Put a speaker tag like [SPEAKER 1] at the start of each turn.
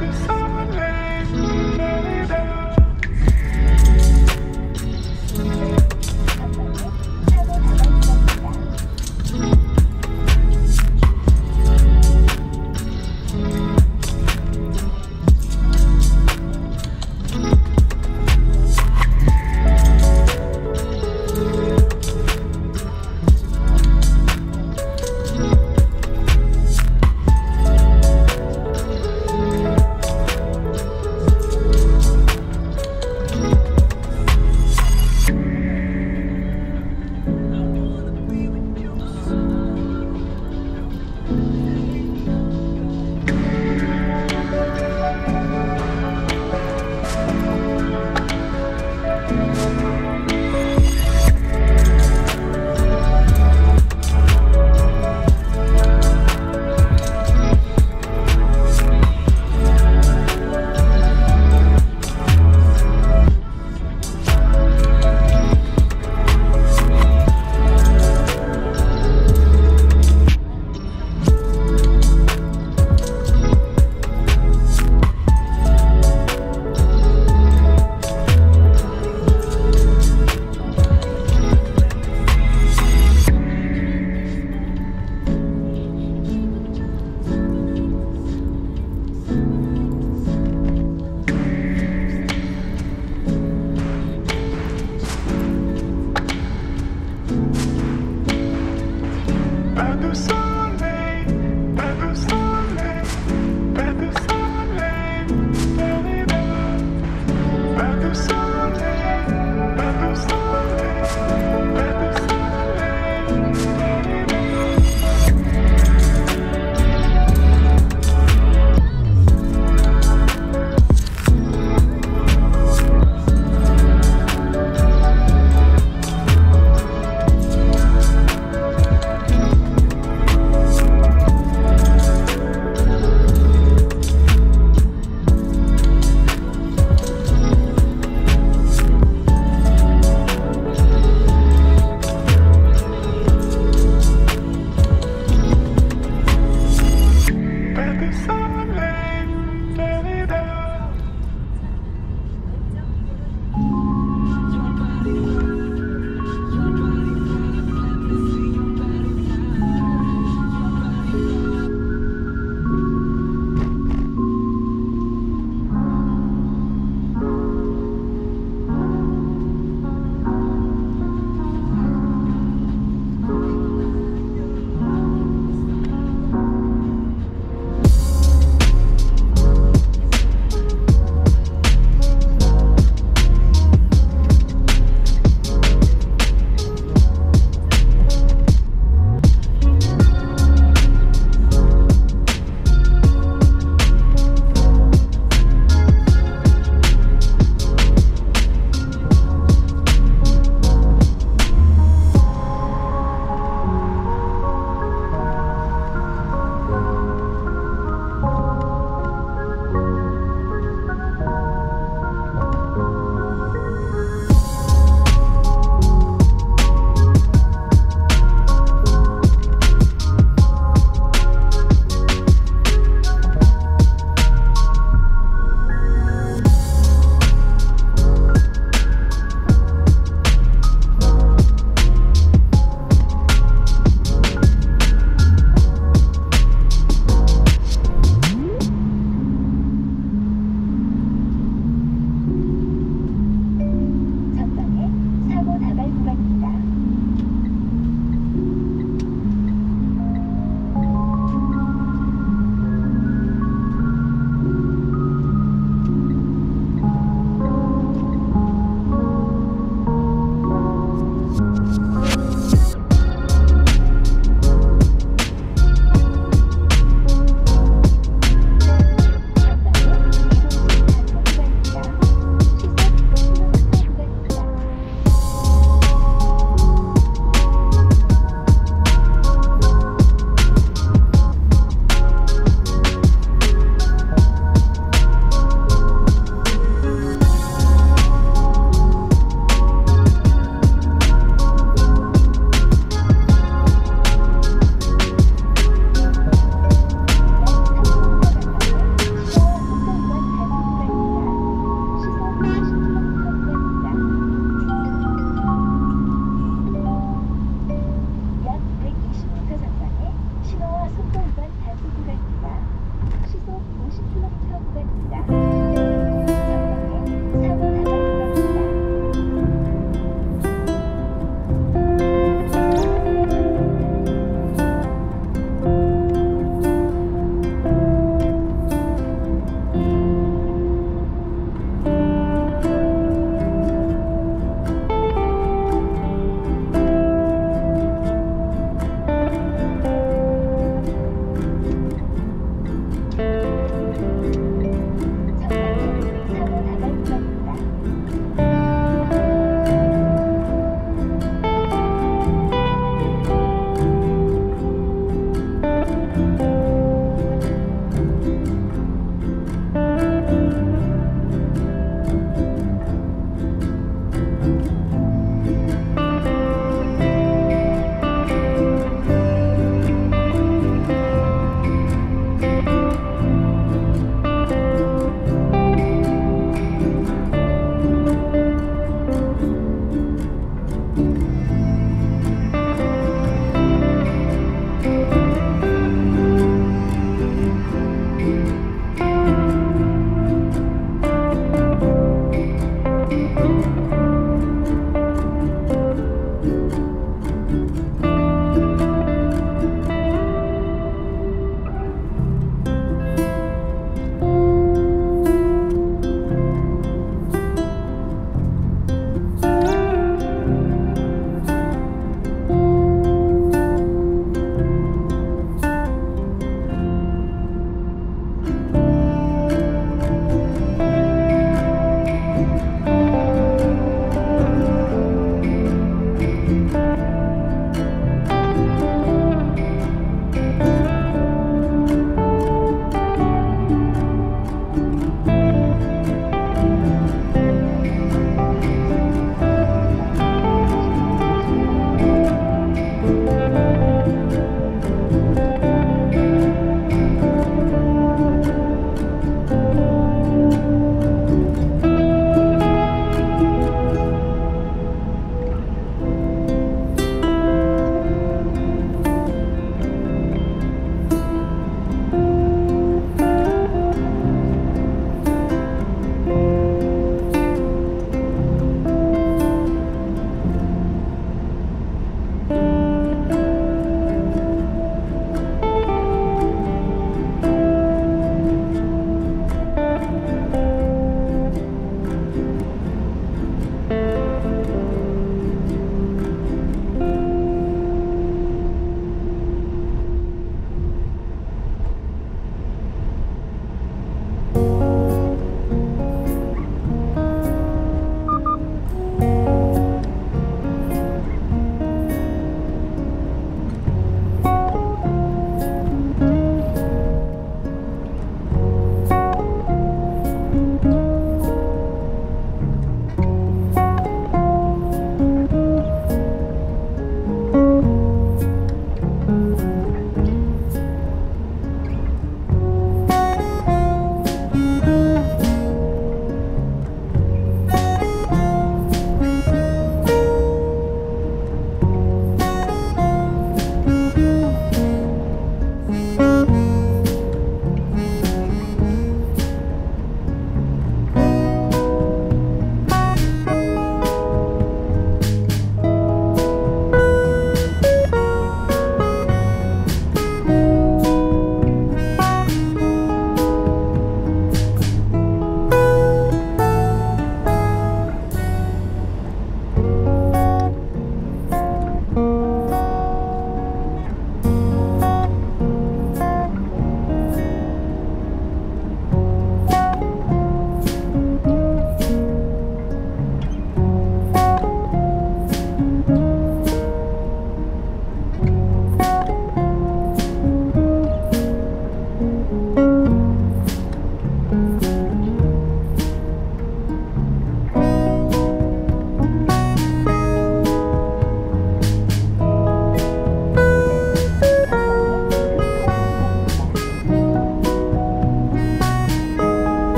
[SPEAKER 1] pas